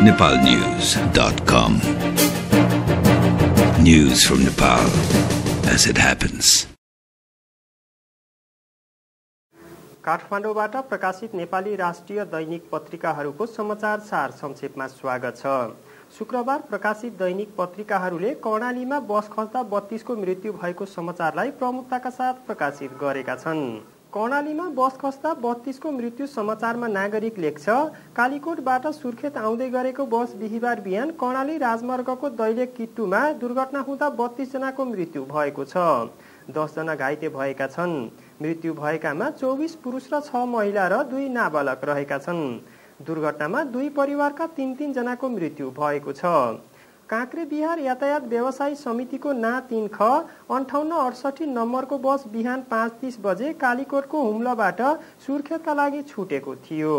nepalnews.com. News from Nepal as it happens. काठमाडौँबाट प्रकाशित नेपाली राष्ट्रिय दैनिक पत्रिकाहरूको समाचार सार संक्षेपमा स्वागत छ शुक्रबार प्रकाशित दैनिक पत्रिकाहरूले कर्णालीमा बस खस्दा बत्तीसको मृत्यु भएको समाचारलाई प्रमुखताका साथ प्रकाशित गरेका छन् कर्णालीमा बस खस्दा बत्तीसको मृत्यु समाचारमा नागरिक लेख्छ कालीकोटबाट सुर्खेत आउँदै गरेको बस बिहिबार बिहान कर्णाली राजमार्गको दैलेख किट्टुमा दुर्घटना हुँदा बत्तीसजनाको मृत्यु भएको छ। दसजना घाइते भएका छन्। मृत्यु भएकामा चौबिस पुरुष र छ महिला र दुई नाबालक रहेका छन्। दुर्घटनामा दुई परिवारका तिन तिनजनाको मृत्यु भएको छ। काँक्रे बिहार यातायात व्यवसायी समितिको ना तिन ख अन्ठाउन्न अडसठी नम्बरको बस बिहान पाँच तिस बजे कालीकोटको हुम्लाबाट सुर्खेतका लागि छुटेको थियो।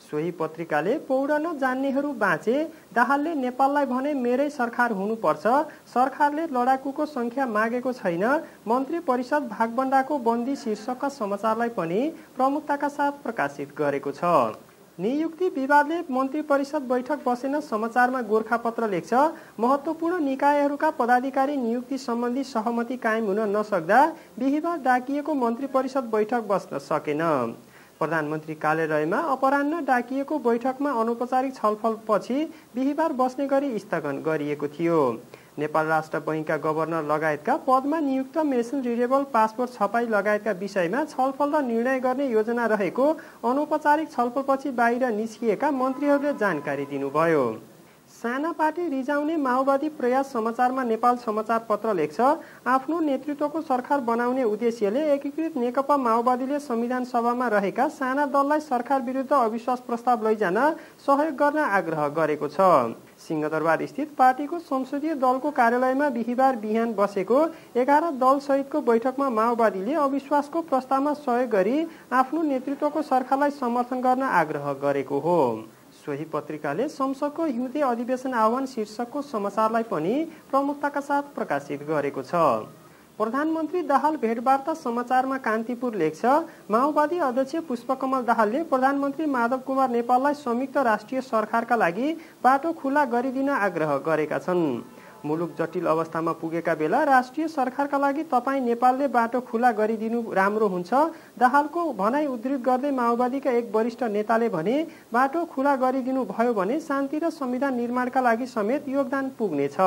सोही पत्रिकाले पौडन जान्नेहरू बाँचे दाहालले नेपाललाई भने मेरै सरकार हुनुपर्छ सरकारले लडाकुको सङ्ख्या मागेको छैन मन्त्री परिषद भागबण्डाको बन्दी शीर्षकका समाचारलाई पनि प्रमुखताका साथ प्रकाशित गरेको छ। नियुक्ति विवादले मन्त्री परिषद बैठक बसेन समाचारमा गोर्खापत्र लेख्छ। महत्त्वपूर्ण निकायहरूका पदाधिकारी नियुक्ति सम्बन्धी सहमति कायम हुन नसक्दा बिहिबार डाकिएको मन्त्री परिषद बैठक बस्न सकेन। प्रधानमन्त्री कार्यालयमा अपरान्न डाकिएको बैठकमा अनौपचारिक छलफलपछि बिहिबार बस्ने गरी स्थगन गरिएको थियो। नेपाल राष्ट्र बैङ्कका गभर्नर लगायतका पदमा नियुक्त मेसिन रिडेबल पासपोर्ट छपाई लगायतका विषयमा छलफल र निर्णय गर्ने योजना रहेको अनौपचारिक छलफलपछि बाहिर निस्किएका मन्त्रीहरूले जानकारी दिनुभयो। साना पार्टी रिजाउने माओवादी प्रयास समाचारमा नेपाल समाचार पत्र लेख्छ आफ्नो नेतृत्वको सरकार बनाउने उद्देश्यले एकीकृत नेकपा माओवादीले संविधान सभामा रहेका साना दललाई सरकार विरुद्ध अविश्वास प्रस्ताव लैजान सहयोग गर्न आग्रह गरेको छ। सिंहदरबार स्थित पार्टीको संसदीय दलको कार्यालयमा बिहिबार बिहान बसेको एघार दल सहितको बैठकमा माओवादीले अविश्वासको प्रस्तावमा सहयोग गरी आफ्नो नेतृत्वको सरकारलाई समर्थन गर्न आग्रह गरेको हो। सोही पत्रिकाले संसदको हिउँदे अधिवेशन आह्वान शीर्षकको समाचारलाई पनि प्रमुखताका साथ प्रकाशित गरेको छ। प्रधानमन्त्री दाहाल भेटवार्ता समाचारमा कान्तिपुर लेख्छ माओवादी अध्यक्ष पुष्पकमल दाहालले प्रधानमन्त्री माधव कुमार नेपाललाई संयुक्त राष्ट्रिय सरकारका लागि बाटो खुला गरिदिन आग्रह गरेका छन्। मुलुक जटिल अवस्थामा पुगेका बेला राष्ट्रिय सरकारका लागि तपाईँ नेपालले बाटो खुला गरिदिनु राम्रो हुन्छ दाहालको भनाइ उद्धृत गर्दै माओवादीका एक वरिष्ठ नेताले भने बाटो खुला गरिदिनु भयो भने शान्ति र संविधान निर्माणका लागि समेत योगदान पुग्नेछ।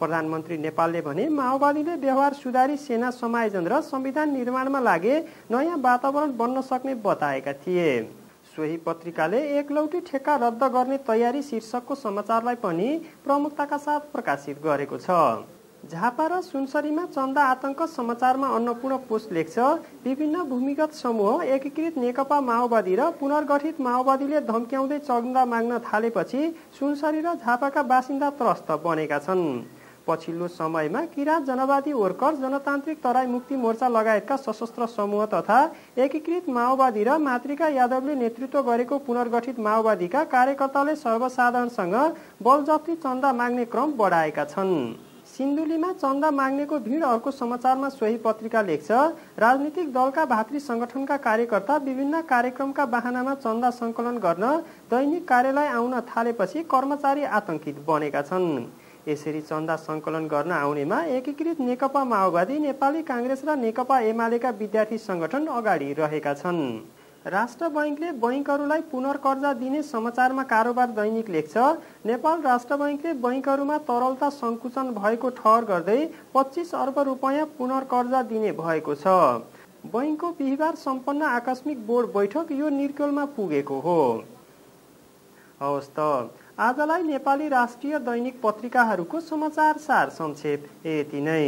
प्रधानमन्त्री नेपालले भने माओवादीले व्यवहार सुधारी सेना समायोजन र संविधान निर्माणमा लागे नयाँ वातावरण बन्न सक्ने बताएका थिए। सोही पत्रिकाले एकलौटी ठेक्का रद्द गर्ने तयारी शीर्षकको समाचारलाई पनि प्रमुखताका साथ प्रकाशित गरेको छ। झापा र सुनसरीमा चन्दा आतंक समाचारमा अन्नपूर्ण पोस्ट लेख्छ विभिन्न भूमिगत समूह एकीकृत नेकपा माओवादी र पुनर्गठित माओवादीले धम्क्याउँदै चन्दा माग्न थालेपछि सुनसरी र झापाका बासिन्दा त्रस्त बनेका छन्। पछिल्लो समयमा किराँत जनवादी वर्कर जनतान्त्रिक तराई मुक्ति मोर्चा लगायतका सशस्त्र समूह तथा एकीकृत माओवादी र मातृका यादवले नेतृत्व गरेको पुनर्गठित माओवादीका कार्यकर्ताले सर्वसाधारणसँग बलजफ्ती चन्दा माग्ने क्रम बढाएका छन्। सिन्धुलीमा चन्दा माग्नेको भिड अर्को समाचारमा सोही पत्रिका लेख्छ राजनीतिक दलका भातृ सङ्गठनका कार्यकर्ता विभिन्न कार्यक्रमका बाहनामा चन्दा सङ्कलन गर्न दैनिक कार्यालय आउन थालेपछि कर्मचारी आतंकित बनेका छन्। यसरी चन्दा सङ्कलन गर्न आउनेमा एकीकृत नेकपा माओवादी नेपाली काङ्ग्रेस र नेकपा एमालेका विद्यार्थी सङ्गठन अगाडि रहेका छन्। राष्ट्र बैङ्कले बैङ्कहरूलाई पुनर्कर्जा दिने समाचारमा कारोबार दैनिक लेख्छ। नेपाल राष्ट्र बैङ्कले बैङ्कहरूमा तरलता सङ्कुचन भएको ठहर गर्दै पच्चिस अर्ब रुपियाँ पुनर्कर्जा दिने भएको छ। बैङ्कको बिहिबार सम्पन्न आकस्मिक बोर्ड बैठक यो निर्कोलमा पुगेको हो। हवस् त। आजलाई नेपाली राष्ट्रिय दैनिक पत्रिकाहरूको समाचार सार संक्षेप यति नै।